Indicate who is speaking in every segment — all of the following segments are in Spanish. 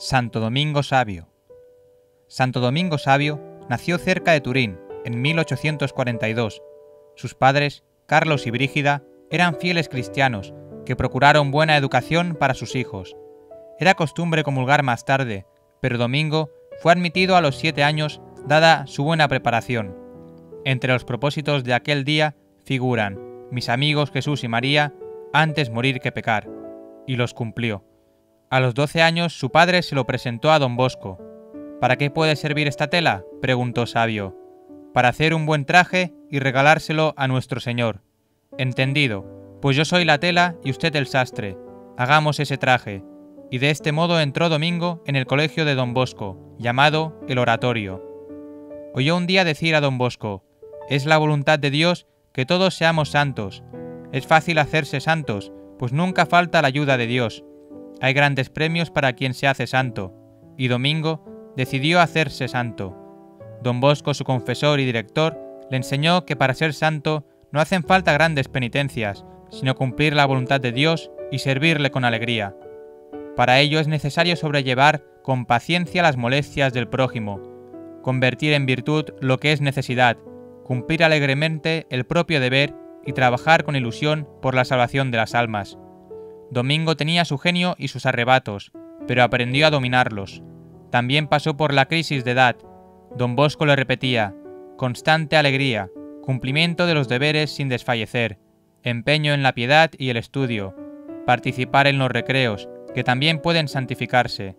Speaker 1: Santo Domingo Sabio. Santo Domingo Sabio nació cerca de Turín en 1842. Sus padres, Carlos y Brígida, eran fieles cristianos que procuraron buena educación para sus hijos. Era costumbre comulgar más tarde, pero Domingo fue admitido a los siete años dada su buena preparación. Entre los propósitos de aquel día figuran, mis amigos Jesús y María, antes morir que pecar, y los cumplió. A los 12 años su padre se lo presentó a don Bosco. ¿Para qué puede servir esta tela? preguntó Sabio. Para hacer un buen traje y regalárselo a nuestro Señor. Entendido, pues yo soy la tela y usted el sastre. Hagamos ese traje. Y de este modo entró Domingo en el colegio de don Bosco, llamado el Oratorio. Oyó un día decir a don Bosco, es la voluntad de Dios que todos seamos santos. Es fácil hacerse santos, pues nunca falta la ayuda de Dios hay grandes premios para quien se hace santo, y Domingo decidió hacerse santo. Don Bosco, su confesor y director, le enseñó que para ser santo no hacen falta grandes penitencias, sino cumplir la voluntad de Dios y servirle con alegría. Para ello es necesario sobrellevar con paciencia las molestias del prójimo, convertir en virtud lo que es necesidad, cumplir alegremente el propio deber y trabajar con ilusión por la salvación de las almas. Domingo tenía su genio y sus arrebatos, pero aprendió a dominarlos. También pasó por la crisis de edad. Don Bosco le repetía, constante alegría, cumplimiento de los deberes sin desfallecer, empeño en la piedad y el estudio, participar en los recreos, que también pueden santificarse.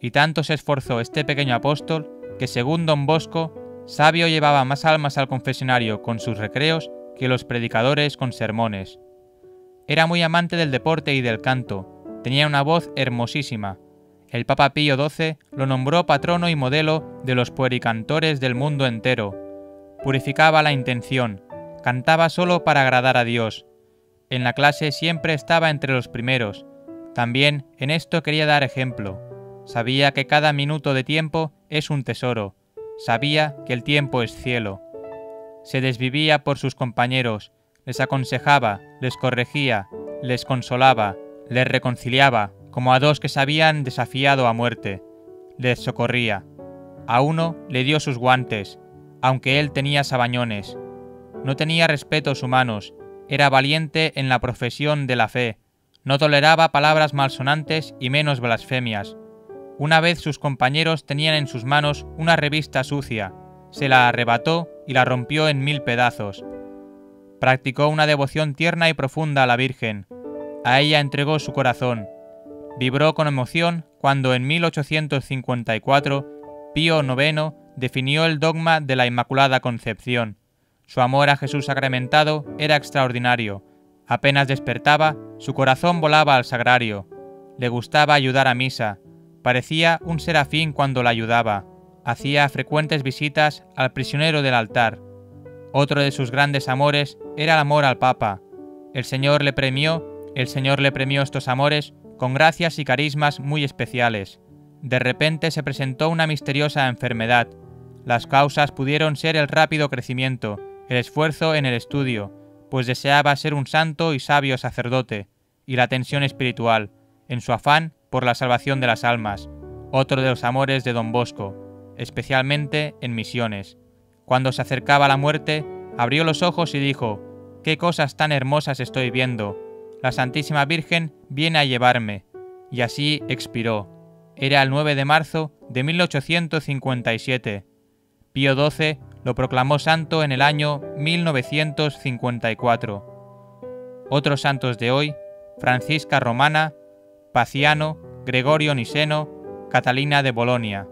Speaker 1: Y tanto se esforzó este pequeño apóstol que según don Bosco, Sabio llevaba más almas al confesionario con sus recreos que los predicadores con sermones. Era muy amante del deporte y del canto, tenía una voz hermosísima. El Papa Pío XII lo nombró patrono y modelo de los puericantores del mundo entero. Purificaba la intención, cantaba solo para agradar a Dios. En la clase siempre estaba entre los primeros. También en esto quería dar ejemplo. Sabía que cada minuto de tiempo es un tesoro. Sabía que el tiempo es cielo. Se desvivía por sus compañeros, les aconsejaba, les corregía, les consolaba, les reconciliaba, como a dos que se habían desafiado a muerte. Les socorría. A uno le dio sus guantes, aunque él tenía sabañones. No tenía respetos humanos, era valiente en la profesión de la fe, no toleraba palabras malsonantes y menos blasfemias. Una vez sus compañeros tenían en sus manos una revista sucia, se la arrebató y la rompió en mil pedazos, practicó una devoción tierna y profunda a la Virgen. A ella entregó su corazón. Vibró con emoción cuando en 1854 Pío IX definió el dogma de la Inmaculada Concepción. Su amor a Jesús sacramentado era extraordinario. Apenas despertaba, su corazón volaba al sagrario. Le gustaba ayudar a misa. Parecía un serafín cuando la ayudaba. Hacía frecuentes visitas al prisionero del altar otro de sus grandes amores era el amor al Papa. El Señor le premió, el Señor le premió estos amores con gracias y carismas muy especiales. De repente se presentó una misteriosa enfermedad. Las causas pudieron ser el rápido crecimiento, el esfuerzo en el estudio, pues deseaba ser un santo y sabio sacerdote, y la tensión espiritual, en su afán por la salvación de las almas, otro de los amores de don Bosco, especialmente en misiones. Cuando se acercaba la muerte, abrió los ojos y dijo, Qué cosas tan hermosas estoy viendo. La Santísima Virgen viene a llevarme. Y así expiró. Era el 9 de marzo de 1857. Pío XII lo proclamó santo en el año 1954. Otros santos de hoy, Francisca Romana, Paciano, Gregorio Niseno, Catalina de Bolonia.